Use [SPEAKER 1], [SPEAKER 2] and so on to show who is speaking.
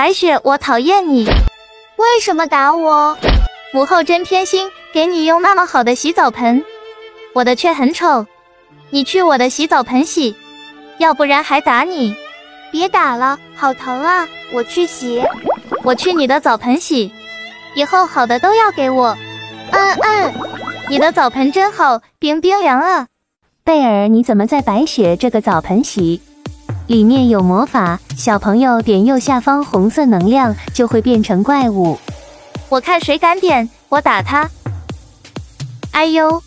[SPEAKER 1] 白雪，我讨厌你，
[SPEAKER 2] 为什么打我？
[SPEAKER 1] 母后真偏心，给你用那么好的洗澡盆，我的却很丑。你去我的洗澡盆洗，要不然还打你。
[SPEAKER 2] 别打了，好疼啊！我去洗。
[SPEAKER 1] 我去你的澡盆洗，以后好的都要给我。
[SPEAKER 2] 嗯嗯，
[SPEAKER 1] 你的澡盆真好，冰冰凉啊。
[SPEAKER 3] 贝尔，你怎么在白雪这个澡盆洗？里面有魔法，小朋友点右下方红色能量就会变成怪物。
[SPEAKER 1] 我看谁敢点，我打他。哎呦，